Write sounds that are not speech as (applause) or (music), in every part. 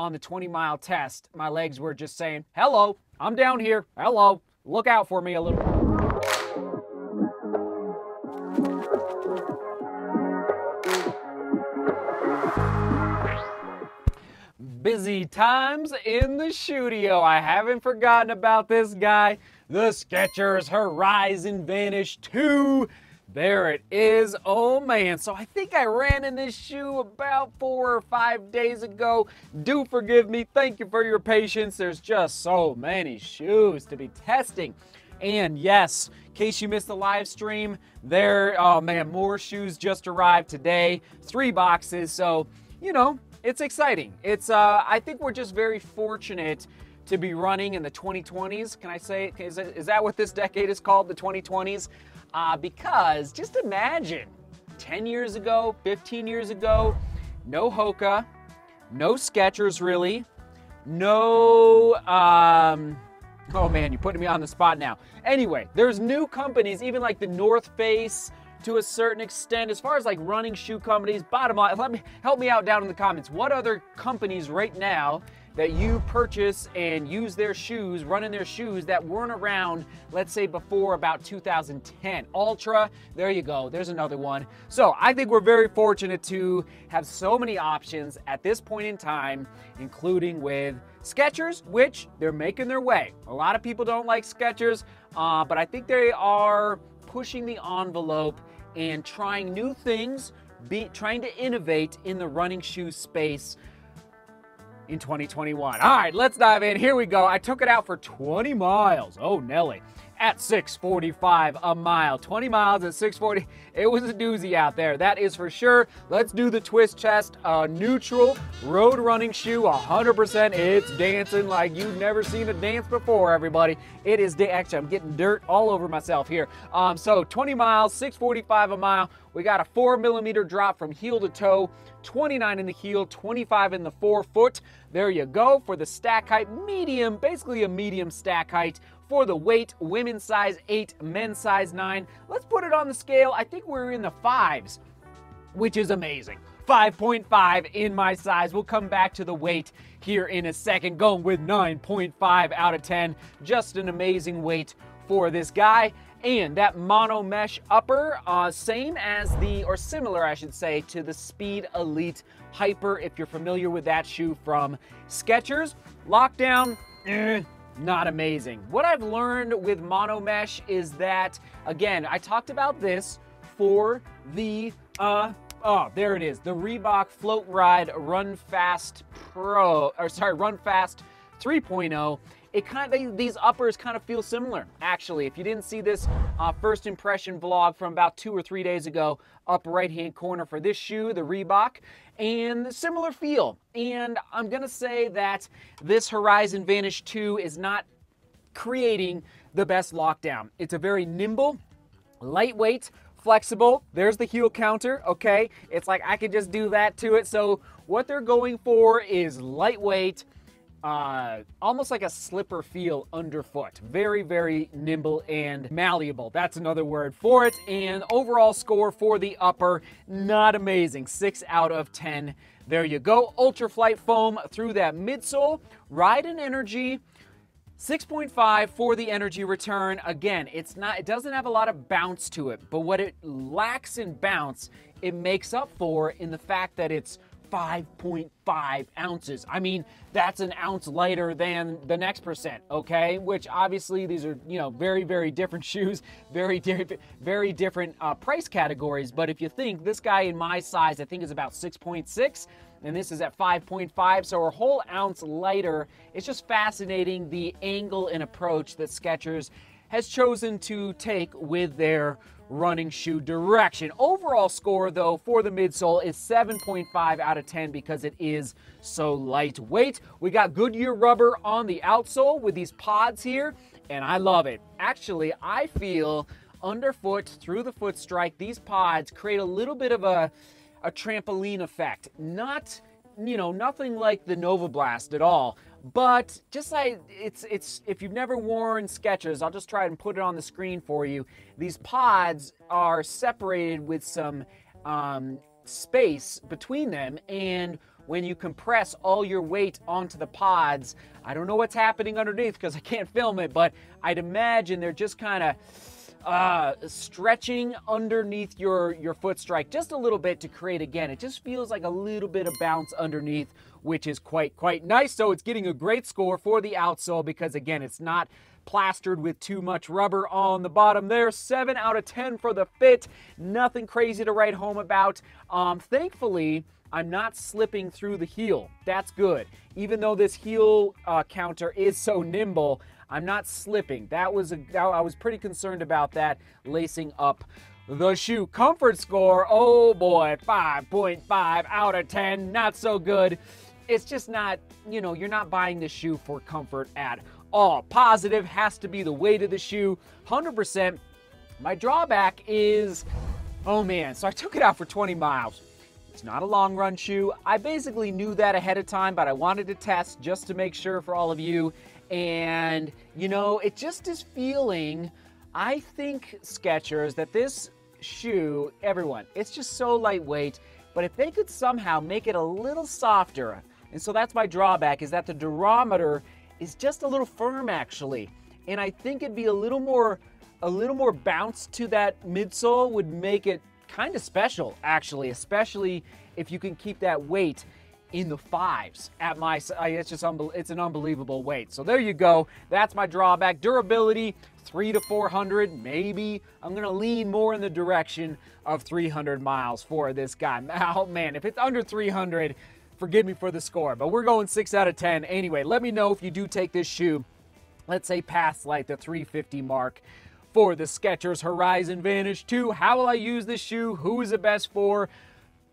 on the 20 mile test, my legs were just saying, hello, I'm down here. Hello, look out for me a little. Busy times in the studio. I haven't forgotten about this guy. The Skechers Horizon Vanish 2. There it is. Oh man. So I think I ran in this shoe about four or five days ago. Do forgive me. Thank you for your patience. There's just so many shoes to be testing. And yes, in case you missed the live stream, there, oh man, more shoes just arrived today. Three boxes. So, you know, it's exciting. It's, uh, I think we're just very fortunate to be running in the 2020s. Can I say, is, is that what this decade is called, the 2020s? Uh, because just imagine 10 years ago, 15 years ago, no Hoka, no Skechers really, no, um, oh man, you're putting me on the spot now. Anyway, there's new companies, even like the North Face, to a certain extent as far as like running shoe companies bottom line let me help me out down in the comments what other companies right now that you purchase and use their shoes, run in their shoes that weren't around, let's say before about 2010. Altra, there you go, there's another one. So I think we're very fortunate to have so many options at this point in time, including with Skechers, which they're making their way. A lot of people don't like Skechers, uh, but I think they are pushing the envelope and trying new things, be, trying to innovate in the running shoe space in 2021. All right, let's dive in. Here we go. I took it out for 20 miles. Oh, Nelly at 645 a mile. 20 miles at 640. It was a doozy out there, that is for sure. Let's do the twist chest. A neutral road running shoe, 100%. It's dancing like you've never seen a dance before, everybody. It is, actually, I'm getting dirt all over myself here. Um, so 20 miles, 645 a mile. We got a four millimeter drop from heel to toe, 29 in the heel, 25 in the forefoot. There you go for the stack height, medium, basically a medium stack height for the weight, women's size 8, men's size 9. Let's put it on the scale. I think we're in the fives, which is amazing. 5.5 in my size. We'll come back to the weight here in a second. Going with 9.5 out of 10. Just an amazing weight for this guy. And that mono mesh upper, uh, same as the, or similar, I should say, to the Speed Elite Hyper, if you're familiar with that shoe from Skechers. Lockdown, eh, not amazing. What I've learned with mono mesh is that, again, I talked about this for the, uh, oh, there it is, the Reebok Floatride Run Fast Pro, or sorry, Run Fast 3.0 it kind of these uppers kind of feel similar actually. If you didn't see this uh, first impression vlog from about two or three days ago up right hand corner for this shoe the reebok and similar feel. And i'm gonna say that this horizon vanish 2 is not creating the best lockdown. It's a very nimble lightweight flexible. There's the heel counter okay? It's like i could just do that to it. So what they're going for is lightweight uh, almost like a slipper feel underfoot. Very, very nimble and malleable. That's another word for it. And overall score for the upper, not amazing. 6 out of 10. There you go. Ultraflight foam through that midsole. Ride and energy. 6.5 for the energy return. Again, it's not it doesn't have a lot of bounce to it, but what it lacks in bounce, it makes up for in the fact that it's 5.5 ounces. I mean, that's an ounce lighter than the next percent, okay? Which obviously these are, you know, very, very different (laughs) shoes, very, different, very different uh, price categories. But if you think this guy in my size, I think is about 6.6, and this is at 5.5, so a whole ounce lighter. It's just fascinating the angle and approach that Skechers has chosen to take with their running shoe direction. Overall score, though, for the midsole is 7.5 out of 10 because it is so lightweight. We got Goodyear rubber on the outsole with these pods here, and I love it. Actually, I feel underfoot through the foot strike, these pods create a little bit of a, a trampoline effect. Not, you know, nothing like the Novablast at all, but just like it's it's if you've never worn Skechers, I'll just try and put it on the screen for you. These pods are separated with some um, space between them, and when you compress all your weight onto the pods. I don't know what's happening underneath because I can't film it, but I'd imagine they're just kind of uh, stretching underneath your, your foot strike just a little bit to create again. It just feels like a little bit of bounce underneath, which is quite, quite nice. So it's getting a great score for the outsole because again, it's not plastered with too much rubber on the bottom there. 7 out of 10 for the fit. Nothing crazy to write home about. Um, thankfully, I'm not slipping through the heel. That's good. Even though this heel uh, counter is so nimble, I'm not slipping. That was a, I was pretty concerned about that lacing up the shoe. Comfort score, oh boy, 5.5 out of 10. Not so good. It's just not, you know, you're not buying this shoe for comfort at all. Positive has to be the weight of the shoe, 100%. My drawback is, oh man, so I took it out for 20 miles. It's not a long run shoe. I basically knew that ahead of time, but I wanted to test just to make sure for all of you. And, you know, it just is feeling, I think, Skechers, that this shoe, everyone, it's just so lightweight. But if they could somehow make it a little softer, and so that's my drawback, is that the durometer is just a little firm actually. And I think it'd be a little more a little more bounce to that midsole would make it kind of special actually, especially if you can keep that weight in the fives at my it's just it's an unbelievable weight. So there you go. That's my drawback. Durability three to 400 maybe. I'm gonna lean more in the direction of 300 miles for this guy. (laughs) Oh man if it's under 300 forgive me for the score but we're going six out of 10 anyway let me know if you do take this shoe let's say past like the 350 mark for the Skechers Horizon Vanish 2. How will I use this shoe? Who is it best for?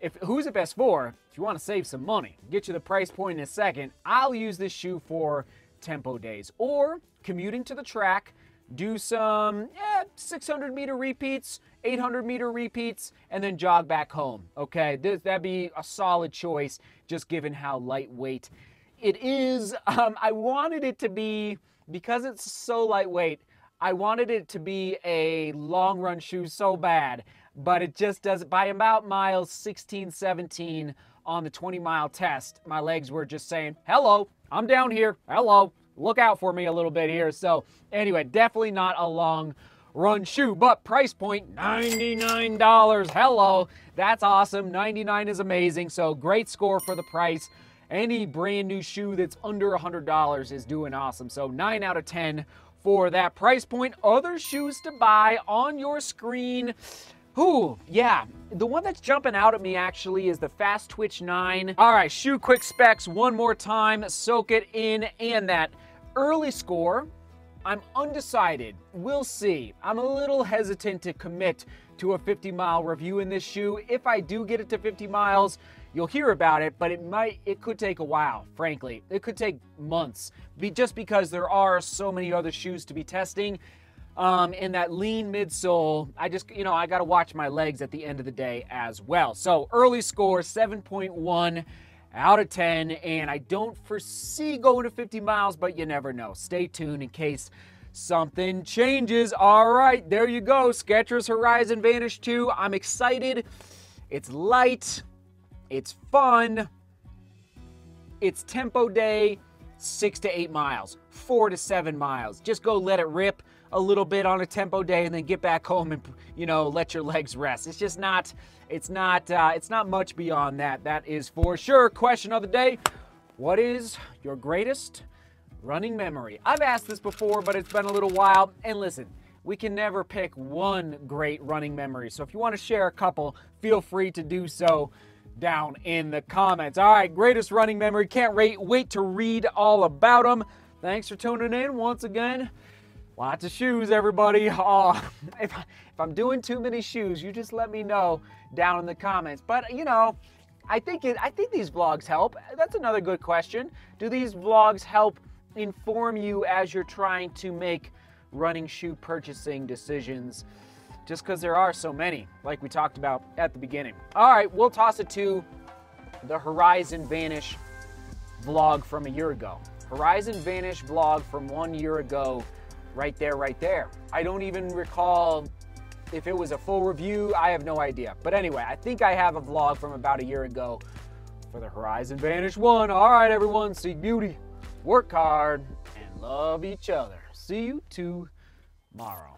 If who's it best for? If you want to save some money, get you the price point in a second. I'll use this shoe for tempo days or commuting to the track. Do some yeah, 600 meter repeats, 800 meter repeats, and then jog back home. Okay, this, that'd be a solid choice, just given how lightweight it is. Um, I wanted it to be because it's so lightweight. I wanted it to be a long run shoe so bad but it just does it by about miles 16, 17 on the 20 mile test. My legs were just saying, hello, I'm down here. Hello, look out for me a little bit here. So, anyway, definitely not a long run shoe, but price point $99. Hello, that's awesome. 99 is amazing. So, great score for the price. Any brand new shoe that's under $100 is doing awesome. So, 9 out of 10 for that price point. Other shoes to buy on your screen. Ooh, yeah. The one that's jumping out at me actually is the Fast Twitch 9. All right, shoe quick specs one more time, soak it in, and that early score, I'm undecided. We'll see. I'm a little hesitant to commit to a 50 mile review in this shoe. If I do get it to 50 miles, you'll hear about it, but it might, it could take a while, frankly. It could take months, be, just because there are so many other shoes to be testing um, in that lean midsole. I just, you know, I got to watch my legs at the end of the day as well. So early score 7.1 out of 10, and I don't foresee going to 50 miles, but you never know. Stay tuned in case something changes. All right, there you go. Skechers Horizon Vanish 2. I'm excited. It's light, it's fun, it's tempo day, six to eight miles, four to seven miles. Just go let it rip a little bit on a tempo day and then get back home and you know let your legs rest. It's just not it's not uh, it's not much beyond that. That is for sure. Question of the day: What is your greatest running memory? I've asked this before, but it's been a little while. And listen, we can never pick one great running memory. So if you want to share a couple, feel free to do so down in the comments. All right, greatest running memory. Can't wait, wait to read all about them. Thanks for tuning in once again. Lots of shoes, everybody. (laughs) Oh, if, if I'm doing too many shoes, you just let me know down in the comments. But, you know, I think it, I think these vlogs help. That's another good question. Do these vlogs help inform you as you're trying to make running shoe purchasing decisions? Just because there are so many, like we talked about at the beginning. All right, we'll toss it to the Horizon Vanish vlog from a year ago. Horizon Vanish vlog from one year ago right there, right there. I don't even recall if it was a full review. I have no idea. But anyway, I think I have a vlog from about a year ago for the Horizon Vanish 1. All right, everyone, seek beauty, work hard, and love each other. See you tomorrow.